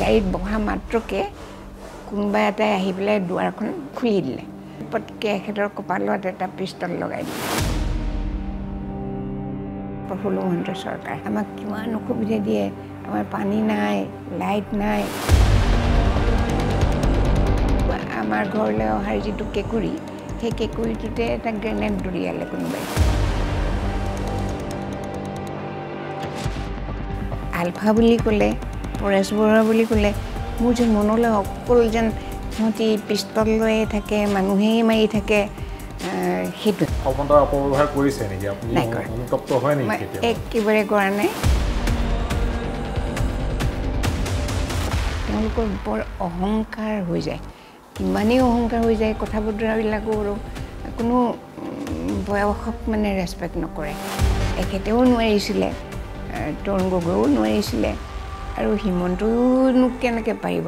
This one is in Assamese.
গাড়ীত বহা মাত্ৰকে কোনোবা এটাই আহি পেলাই দুৱাৰখন খুলি দিলে। পটকৈ এখেতৰ কপালত এটা পিষ্টল লগাই দিলে। প্ৰফুল্ল মহন্ত চৰকাৰ আমাক কিমান অসুবিধা দিয়ে। আমাৰ পানী নাই লাইট নাই। আমাৰ ঘৰলৈ অহাৰ যিটো কেঁকুৰি সেই কেঁকুৰিটোতে এটা গ্ৰেনেড দলিয়ালে কোনোবাই। আলফা বুলি ক'লে পৰেশ বৰুৱা বুলি ক'লে মোৰ যেন মনলৈ অকল যেন সিহঁতি পিষ্টল লৈয়ে থাকে মানুহেই মাৰি থাকে সেইটো অপব্যৱহাৰ কৰিছে নেকি? একেবাৰে কৰা নাই। তেওঁলোকৰ বৰ অহংকাৰ হৈ যায়। ইমানেই অহংকাৰ হৈ যায় কথা বতৰাবিলাকো আৰু কোনো বয়সক মানে ৰেচপেক্ট নকৰে। এখেতেও নোৱাৰিছিলে তৰুণ গগৈও নোৱাৰিছিলে। আৰু হিমন্তইওনো কেনেকৈ পাৰিব?